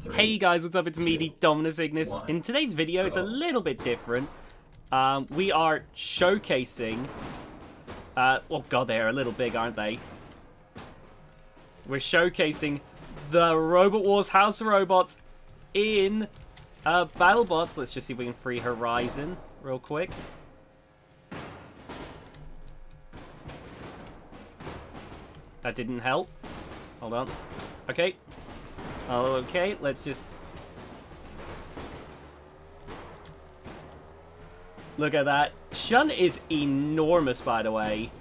three, Hey guys, what's up? It's me, two, Dominus Ignis. one, In today's video, it's a little bit different. Um, we are showcasing... Uh, oh god, they are a little big, aren't they? We're showcasing the Robot Wars House of Robots in uh, BattleBots. Let's just see if we can free Horizon real quick. That didn't help. Hold on. Okay. Oh, okay, let's just... Look at that. Shunt is enormous, by the way.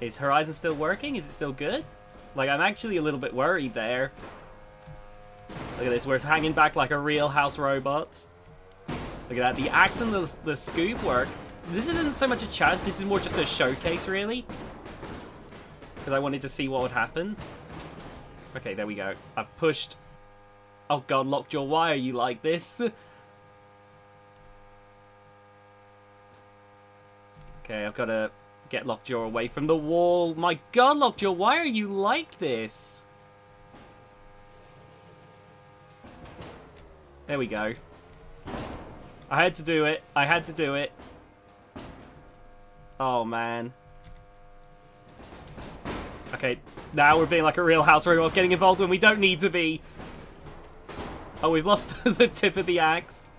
Is Horizon still working? Is it still good? Like, I'm actually a little bit worried there. Look at this, we're hanging back like a real house robot. Look at that, the axe and the, the scoop work. This isn't so much a challenge, this is more just a showcase, really. Because I wanted to see what would happen. Okay, there we go. I've pushed... Oh god, Lockjaw, why are you like this? Okay, I've got to get Lockjaw away from the wall. My god, Lockjaw, why are you like this? There we go. I had to do it. I had to do it. Oh, man. Okay, now we're being like a real house robot, getting involved when we don't need to be. Oh, we've lost the tip of the axe.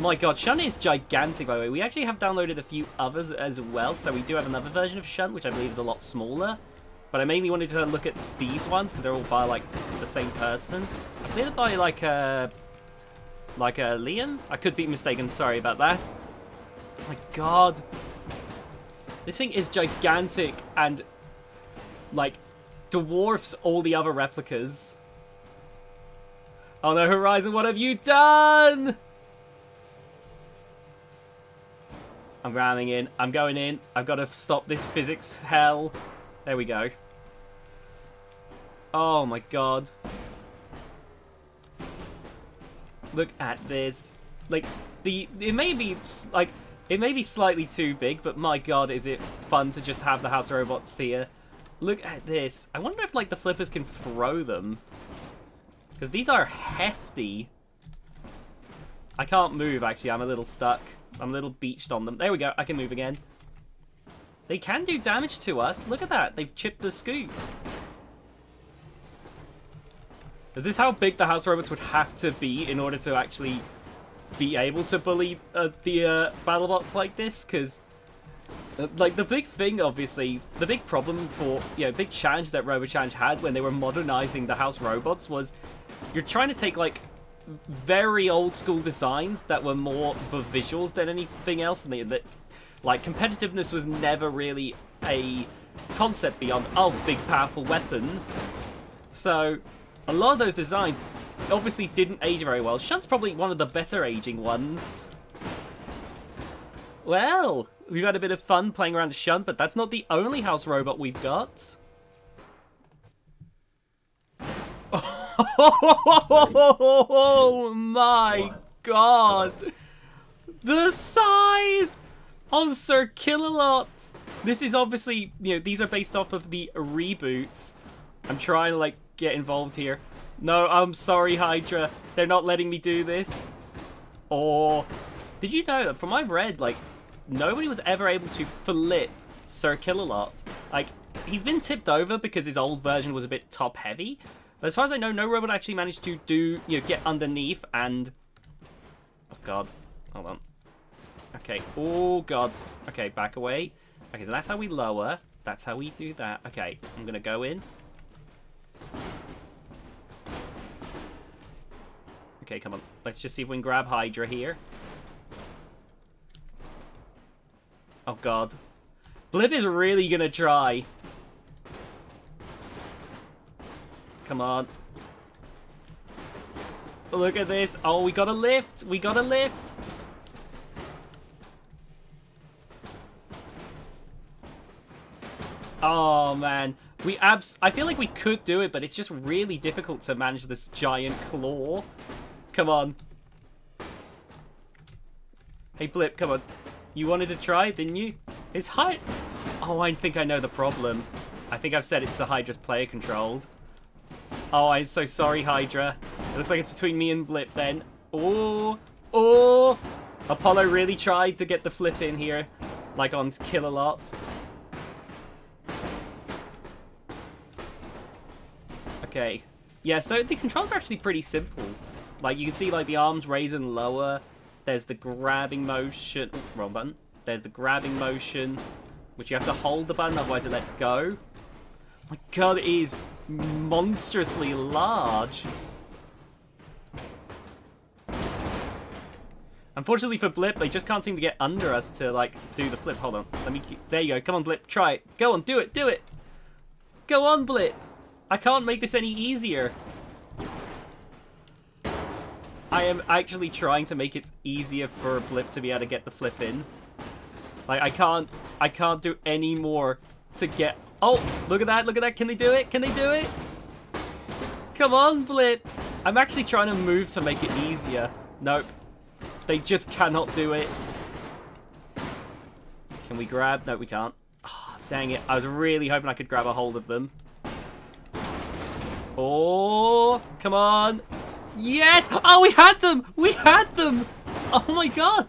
My god, Shunt is gigantic, by the way. We actually have downloaded a few others as well, so we do have another version of Shunt, which I believe is a lot smaller. But I mainly wanted to look at these ones, because they're all by, like, the same person. I believe by, like, a... Like a Liam? I could be mistaken, sorry about that. my god. This thing is gigantic and, like, dwarfs all the other replicas. Oh no, Horizon, what have you done? I'm ramming in. I'm going in. I've got to stop this physics hell. There we go. Oh my god. Look at this. Like, the it may be, like, it may be slightly too big, but my god, is it fun to just have the House Robots here. Look at this. I wonder if, like, the flippers can throw them. Because these are hefty. I can't move, actually. I'm a little stuck. I'm a little beached on them. There we go. I can move again. They can do damage to us. Look at that. They've chipped the scoop. Is this how big the house robots would have to be in order to actually be able to bully uh, the uh, BattleBots like this? Because, uh, like, the big thing, obviously, the big problem for, you know, big challenge that RoboChallenge had when they were modernizing the house robots was you're trying to take, like, very old school designs that were more for visuals than anything else. And they, that, like, competitiveness was never really a concept beyond, oh, big powerful weapon. So, a lot of those designs obviously didn't age very well. Shunt's probably one of the better aging ones. Well, we've had a bit of fun playing around Shunt, but that's not the only house robot we've got. Oh my god! The size of Sir Killalot! This is obviously, you know, these are based off of the reboots. I'm trying to, like, get involved here. No, I'm sorry, Hydra. They're not letting me do this. Or, did you know that from I've read, like, nobody was ever able to flip Sir Killalot. Like, he's been tipped over because his old version was a bit top-heavy. But as far as I know, no robot actually managed to do, you know, get underneath and... Oh, God. Hold on. Okay. Oh, God. Okay, back away. Okay, so that's how we lower. That's how we do that. Okay, I'm going to go in. Okay, come on. Let's just see if we can grab Hydra here. Oh, God. Blip is really going to try. Come on. Look at this. Oh, we got a lift. We got a lift. Oh, man. We abs- I feel like we could do it, but it's just really difficult to manage this giant claw. Come on. Hey, Blip, come on. You wanted to try, didn't you? It's high. Oh, I think I know the problem. I think I've said it's the Hydra's player controlled. Oh, I'm so sorry, Hydra. It looks like it's between me and Blip then. Oh, oh. Apollo really tried to get the flip in here, like on Killalot. Okay. Yeah, so the controls are actually pretty simple. Like, you can see, like, the arms raising lower. There's the grabbing motion. Ooh, wrong button. There's the grabbing motion, which you have to hold the button, otherwise it lets go. My god, it is monstrously large. Unfortunately for Blip, they just can't seem to get under us to, like, do the flip. Hold on. Let me keep... There you go. Come on, Blip. Try it. Go on. Do it. Do it. Go on, Blip. I can't make this any easier. I am actually trying to make it easier for Blip to be able to get the flip in. Like, I can't... I can't do any more to get... Oh, look at that. Look at that. Can they do it? Can they do it? Come on, Blip. I'm actually trying to move to make it easier. Nope. They just cannot do it. Can we grab? No, we can't. Oh, dang it. I was really hoping I could grab a hold of them. Oh, come on. Yes! Oh, we had them! We had them! Oh my god!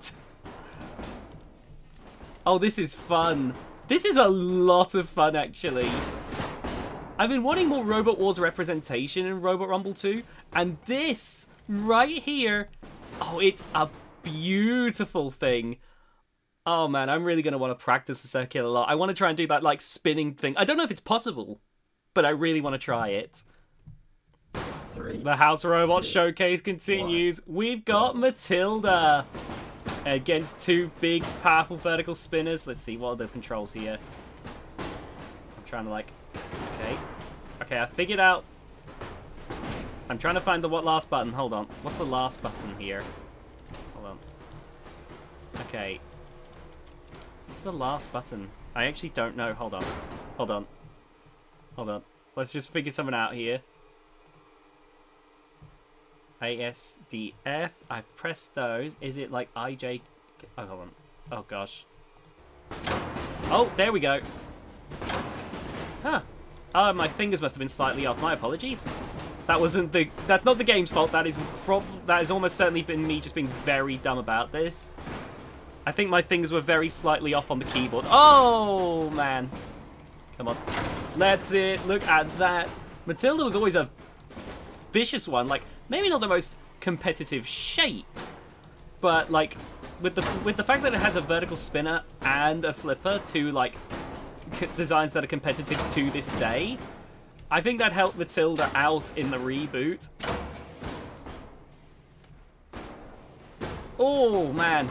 Oh, this is fun. This is a lot of fun, actually. I've been wanting more Robot Wars representation in Robot Rumble 2, and this, right here, oh, it's a beautiful thing. Oh man, I'm really going to want to practice the circuit a lot. I want to try and do that like spinning thing. I don't know if it's possible, but I really want to try it. Three. The House Robot two, Showcase continues. We've got Matilda against two big, powerful vertical spinners. Let's see, what are the controls here? I'm trying to like... Okay. Okay, I figured out... I'm trying to find the what last button. Hold on. What's the last button here? Hold on. Okay. What's the last button? I actually don't know. Hold on. Hold on. Hold on. Let's just figure something out here. ASDF. I've pressed those. Is it like IJ? Oh, hold on. Oh, gosh. Oh, there we go. Huh. Oh, my fingers must have been slightly off. My apologies. That wasn't the... That's not the game's fault. That is prob that has almost certainly been me just being very dumb about this. I think my fingers were very slightly off on the keyboard. Oh, man. Come on. That's it. Look at that. Matilda was always a vicious one. Like, maybe not the most competitive shape, but like with the with the fact that it has a vertical spinner and a flipper, two like designs that are competitive to this day, I think that helped Matilda out in the reboot. Oh man.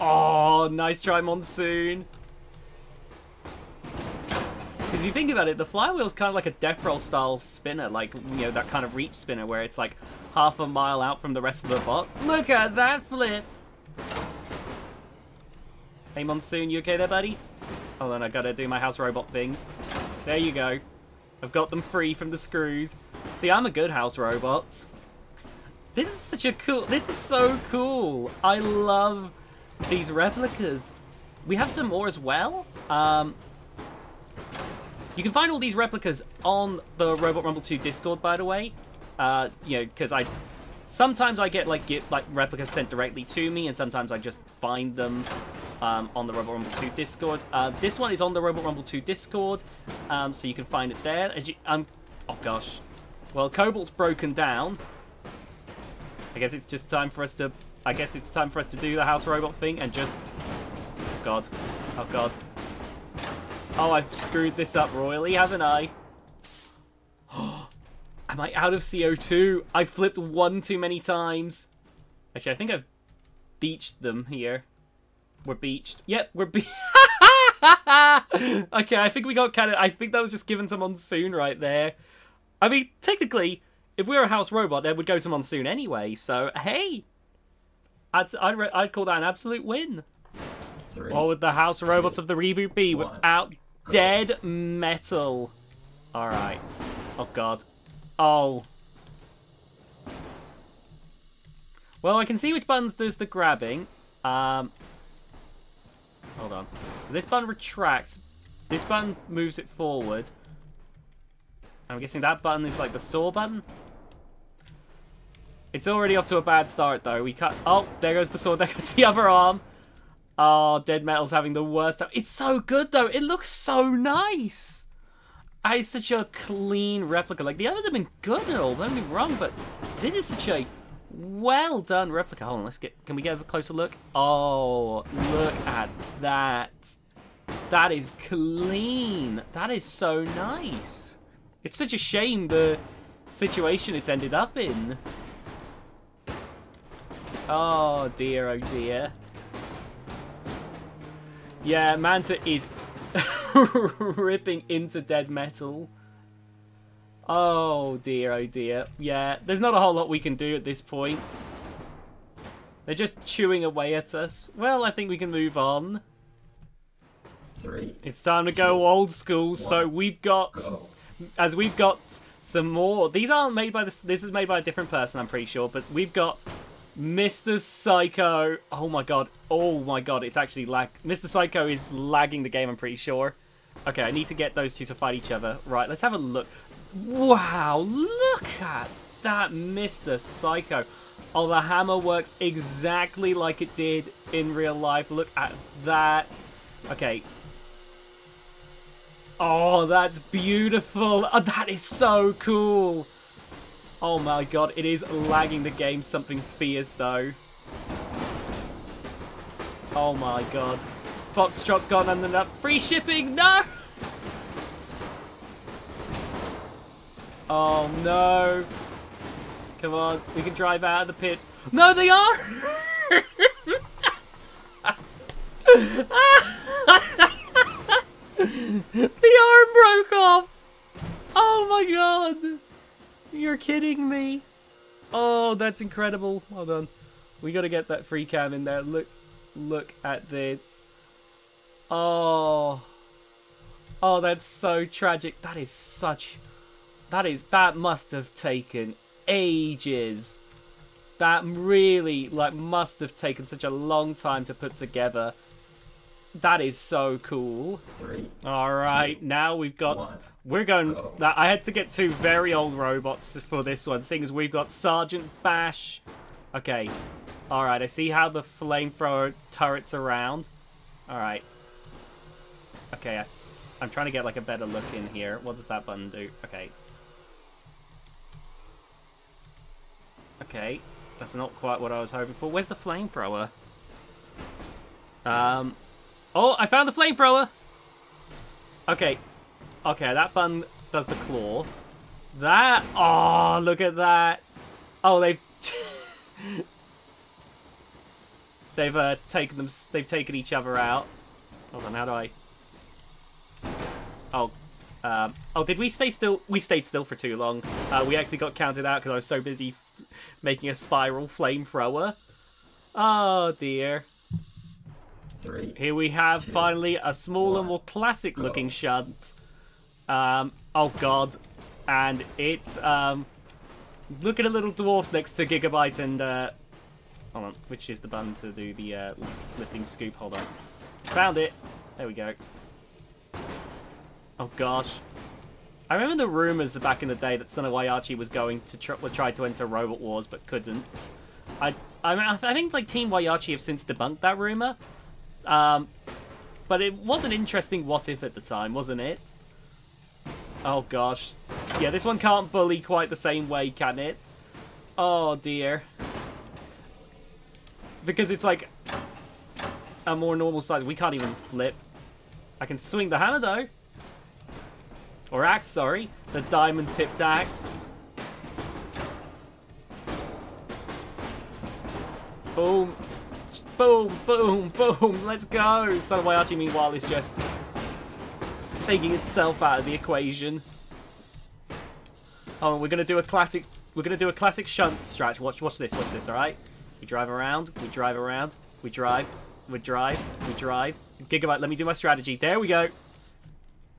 Oh, nice try, Monsoon. Because you think about it, the flywheel's kind of like a death roll style spinner, like, you know, that kind of reach spinner where it's like half a mile out from the rest of the bot. Look at that flip! Hey, Monsoon, you okay there, buddy? Hold on, I gotta do my house robot thing. There you go. I've got them free from the screws. See, I'm a good house robot. This is such a cool... This is so cool. I love these replicas. We have some more as well. Um, you can find all these replicas on the Robot Rumble 2 Discord, by the way. Uh, you know, because I sometimes I get like get like replicas sent directly to me, and sometimes I just find them um, on the Robot Rumble 2 Discord. Uh, this one is on the Robot Rumble 2 Discord, um, so you can find it there. As you, um, oh gosh, well, Cobalt's broken down. I guess it's just time for us to. I guess it's time for us to do the house robot thing and just. God, oh god. Oh, I've screwed this up royally, haven't I? Am I out of CO2? I flipped one too many times. Actually, I think I've beached them here. We're beached. Yep, we're be- Okay, I think we got kind of... I think that was just given to Monsoon right there. I mean, technically, if we were a house robot, that would go to Monsoon anyway, so, hey! I'd, I'd, I'd call that an absolute win. Three. What would the house robots two, of the reboot be one. without dead metal? Alright. Oh god. Oh. Well, I can see which buttons does the grabbing. Um, hold on. This button retracts, This button moves it forward. I'm guessing that button is like the saw button. It's already off to a bad start though. We cut. Oh, there goes the sword. There goes the other arm. Oh, Dead Metal's having the worst time. It's so good though. It looks so nice. It's such a clean replica. Like the others have been good and all. Don't me wrong, but this is such a well done replica. Hold on, let's get. Can we get a closer look? Oh, look at that. That is clean. That is so nice. It's such a shame the situation it's ended up in. Oh dear, oh dear. Yeah, Manta is ripping into dead metal. Oh dear, oh dear. Yeah, there's not a whole lot we can do at this point. They're just chewing away at us. Well, I think we can move on. Three. It's time to go old school. So we've got, Go. as we've got some more. These aren't made by this. This is made by a different person, I'm pretty sure. But we've got Mr. Psycho. Oh my god. Oh my god. It's actually lag. Mr. Psycho is lagging the game. I'm pretty sure. Okay, I need to get those two to fight each other. Right. Let's have a look. Wow. Look at that, Mr. Psycho. Oh, the hammer works exactly like it did in real life. Look at that. Okay, Oh, that's beautiful. Oh, that is so cool. Oh my god, it is lagging the game something fierce though. Oh my god. Foxtrot's gone under that. Free shipping, no! Oh no. Come on, we can drive out of the pit. No, they are! The arm broke off! Oh my god! You're kidding me. Oh, that's incredible. Hold on. We gotta get that free cam in there. Look look at this. Oh. Oh, that's so tragic. That is such that is that must have taken ages. That really like must have taken such a long time to put together. That is so cool. Three. All right, now we've got. one, We're going. go. I had to get two very old robots for this one, seeing as we've got Sergeant Bash. Okay. All right, I see how the flamethrower turret's around. All right. Okay, I, I'm trying to get like a better look in here. What does that button do? Okay. Okay, that's not quite what I was hoping for. Where's the flamethrower? Um. Oh, I found the flamethrower. Okay. Okay, that button does the claw. That... Oh, look at that. Oh, they've... they've uh, taken them... They've taken each other out. Hold on, how do I... Oh. Um, oh, did we stay still? We stayed still for too long. Uh, we actually got counted out because I was so busy making a spiral flamethrower. Oh, dear. Three. Here we have Two, finally a smaller, one, more classic looking shunt. Um, oh god. And it's, um, look at a little dwarf next to Gigabyte and, uh, hold on, which is the button to do the, uh, lifting scoop? Hold on. Found it. There we go. Oh gosh. I remember the rumors back in the day that Son of Whyachi was going to tr- try to enter Robot Wars but couldn't. I I, I think like Team Whyachi have since debunked that rumor. Um, but it was an interesting what if at the time, wasn't it? Oh gosh. Yeah, this one can't bully quite the same way, can it? Oh dear. Because it's like a more normal size. We can't even flip. I can swing the hammer though. Or axe, sorry. The diamond tipped axe. Boom. Boom, boom, boom. Let's go. Whyachi, meanwhile, is just taking itself out of the equation. Oh, we're gonna do a classic. We're gonna do a classic shunt stretch. Watch, watch this. Watch this. All right. We drive around. We drive around. We drive. We drive. We drive. Gigabyte. Let me do my strategy. There we go.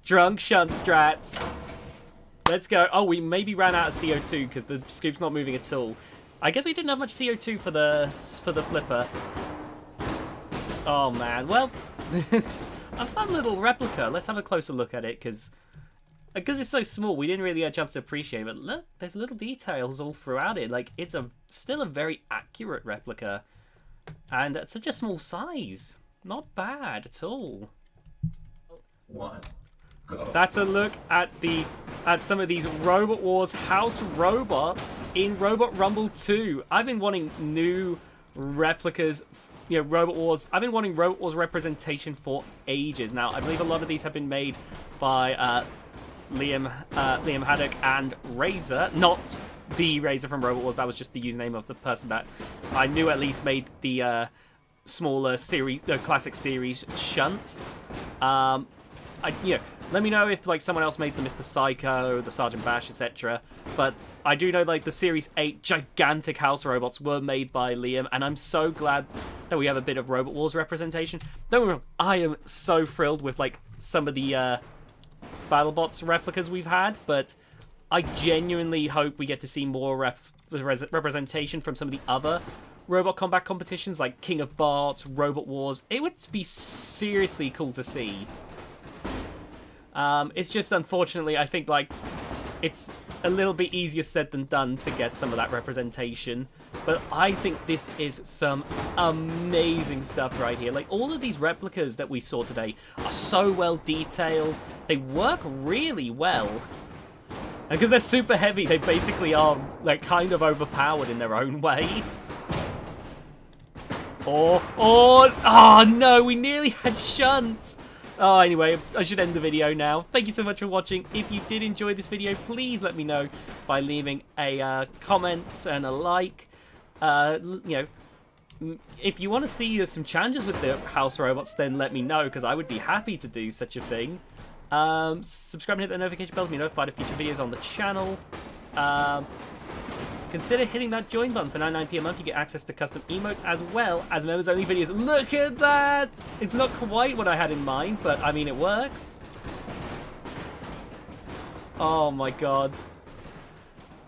Drunk shunt strats. Let's go. Oh, we maybe ran out of CO2 because the scoop's not moving at all. I guess we didn't have much CO2 for the for the flipper. Oh man. Well, it's a fun little replica. Let's have a closer look at it, because because uh, it's so small, we didn't really get a chance to appreciate it. But look, there's little details all throughout it. Like, it's a still a very accurate replica. And at such a small size. Not bad at all. One. That's a look at the at some of these Robot Wars house robots in Robot Rumble 2. I've been wanting new replicas, you know, Robot Wars. I've been wanting Robot Wars representation for ages now. I believe a lot of these have been made by uh, Liam uh, Liam Haddock and Razor, not the Razor from Robot Wars. That was just the username of the person that I knew at least made the uh, smaller series, the classic series Shunt. Um, I, you know, let me know if like someone else made the Mr. Psycho, the Sergeant Bash, etc. But I do know like the Series 8 gigantic house robots were made by Liam, and I'm so glad that we have a bit of Robot Wars representation. Don't I am so thrilled with like some of the uh, BattleBots replicas we've had, but I genuinely hope we get to see more rep representation from some of the other robot combat competitions like King of Bots, Robot Wars. It would be seriously cool to see. Um, it's just unfortunately, I think like it's a little bit easier said than done to get some of that representation. But I think this is some amazing stuff right here. Like, all of these replicas that we saw today are so well detailed. They work really well. And because they're super heavy, they basically are, like, kind of overpowered in their own way. Or, or, oh no, we nearly had shunts. Oh, anyway, I should end the video now. Thank you so much for watching. If you did enjoy this video, please let me know by leaving a uh, comment and a like. Uh, you know, if you want to see uh, some challenges with the house robots, then let me know, because I would be happy to do such a thing. Um, subscribe and hit the notification bell to be notified of future videos on the channel. Um, Consider hitting that join button for 99p a month. You get access to custom emotes as well as members-only videos. Look at that! It's not quite what I had in mind, but I mean, it works. Oh my god.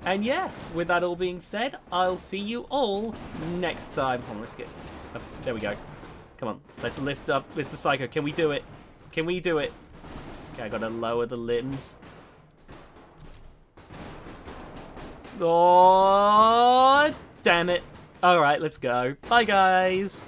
And yeah, with that all being said, I'll see you all next time. Hold on, let's get... Oh, there we go. Come on, let's lift up Mr. Psycho. Can we do it? Can we do it? Okay, I gotta lower the limbs. Oh, damn it. Alright, let's go. Bye, guys.